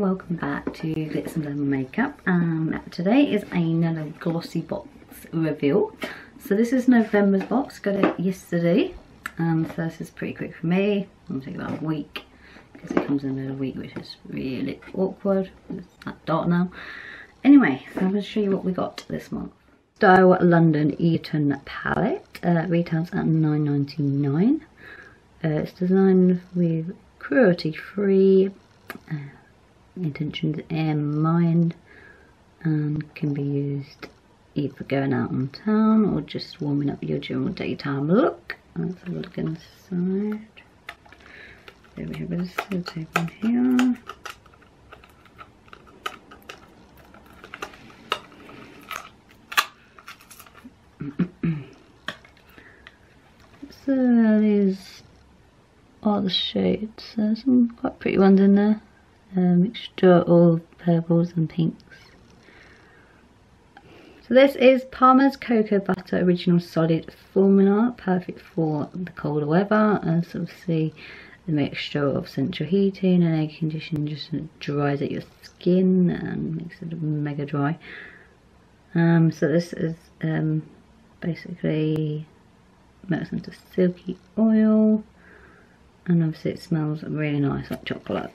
welcome back to Glitz and Glamour Makeup. Um, today is another Glossybox reveal. So this is November's box, got it yesterday. Um, so this is pretty quick for me, it'll take about a week because it comes in a week which is really awkward. It's that dark now. Anyway, I'm going to show you what we got this month. Style London Eton palette, uh, retails at 9.99. Uh, it's designed with cruelty free uh, intentions in mind and can be used either going out on town or just warming up your general daytime look. Let's have a look inside. There we have a tape in here. so these are the shades. There's some quite pretty ones in there. A mixture of purples and pinks. So this is Palmer's Cocoa Butter Original Solid Formula, perfect for the colder weather. As obviously the mixture of central heating and air conditioning just dries out your skin and makes it mega dry. Um, so this is um, basically melts into silky oil and obviously it smells really nice like chocolate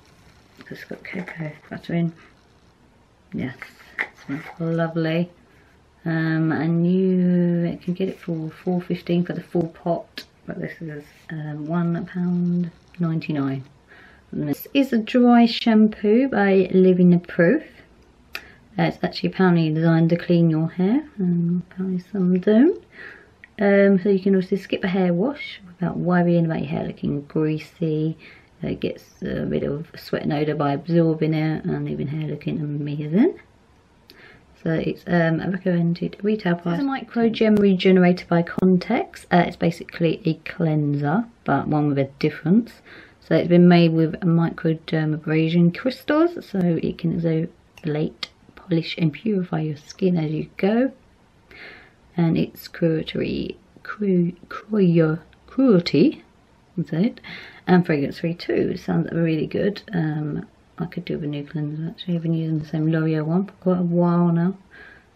it's got cocoa butter in yes it smells lovely. Um, and you can get it for 4.15 for the full pot but this is um, one pound 99 this is a dry shampoo by Living Proof. Uh, it's actually apparently designed to clean your hair um, apparently some don't. Um, so you can also skip a hair wash without worrying about your hair looking greasy. Uh, it gets rid of sweat and odour by absorbing it and leaving hair looking amazing. So it's um, a recommended retail price. It's a micro gem regenerated by Context. Uh, it's basically a cleanser, but one with a difference. So it's been made with microdermabrasion crystals, so it can isolate, polish and purify your skin as you go and it's cruelty, cru, cru, cruelty, is it? And fragrance free too. Sounds really good. Um, I could do with a new cleanser actually. I've been using the same L'Oreal one for quite a while now.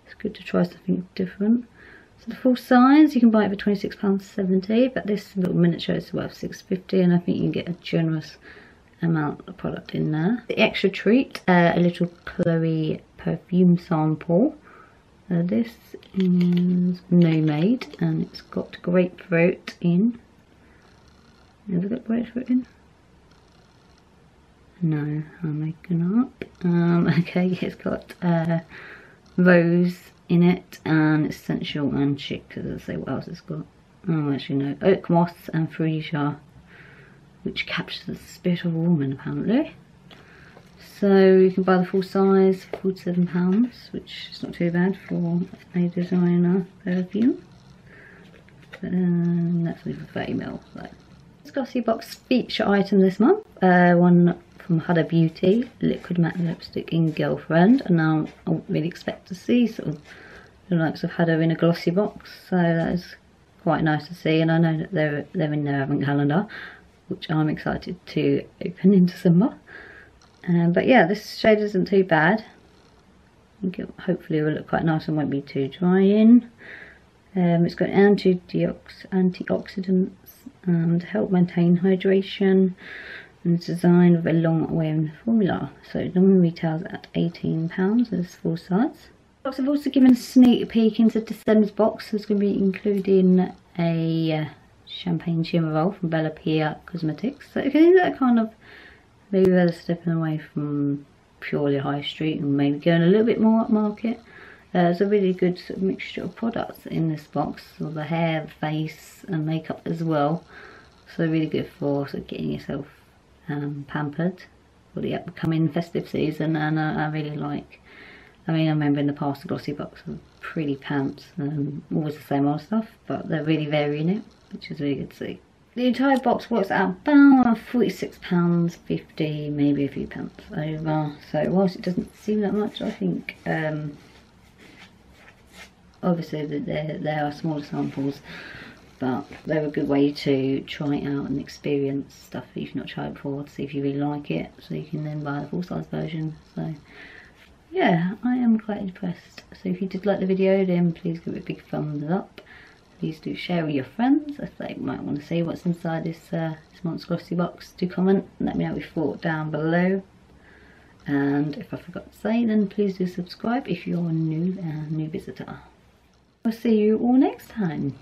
It's good to try something different. So the full size, you can buy it for £26.70, but this little miniature is worth six fifty, and I think you can get a generous amount of product in there. The extra treat, uh, a little Chloe perfume sample. Uh, this is Nomade and it's got grapefruit in. Has it got grapefruit in? No, I'm making up. Um, okay, it's got uh, rose in it and it's sensual and chic because I say what else it's got. Oh, actually no, oak moss and freesia, which captures the spirit of a woman apparently. So you can buy the full size for £47, which is not too bad for a designer perfume. Um, that's only for 30ml. So. Glossybox feature item this month. Uh, one from Huda Beauty, Liquid Matte Lipstick in Girlfriend. And now I wouldn't really expect to see sort of the likes of Huda in a Glossybox. So that is quite nice to see. And I know that they're, they're in their advent calendar, which I'm excited to open in December. Um, but yeah, this shade isn't too bad. It hopefully it will look quite nice and won't be too drying. Um, it's got antioxidants um, to help maintain hydration and it's designed with a long wearing formula. So it normally retails at £18 as full size. I've also given a sneak peek into December's box. so It's going to be including a uh, champagne shimmer roll from Bellapierre Cosmetics. So if think that kind of maybe they're stepping away from purely high street and maybe going a little bit more upmarket. Uh, there's a really good sort of mixture of products in this box, so the hair, face and makeup as well. So really good for sort of getting yourself um, pampered for the upcoming festive season and uh, I really like, I mean I remember in the past the Glossybox were pretty pants, um, always the same old stuff, but they're really varying it, which is really good to see. The entire box works out about £46.50, maybe a few pence over. So whilst it doesn't seem that much, I think um, obviously that there, are smaller samples but they're a good way to try it out and experience stuff that you've not tried before to see if you really like it so you can then buy the full size version. So yeah I am quite impressed. So if you did like the video then please give it a big thumbs up. Please do share with your friends if they might want to see what's inside this, uh, this Monstrosity box. Do comment and let me know what you thought down below. And if I forgot to say then please do subscribe if you're a new, uh, new visitor I'll see you all next time.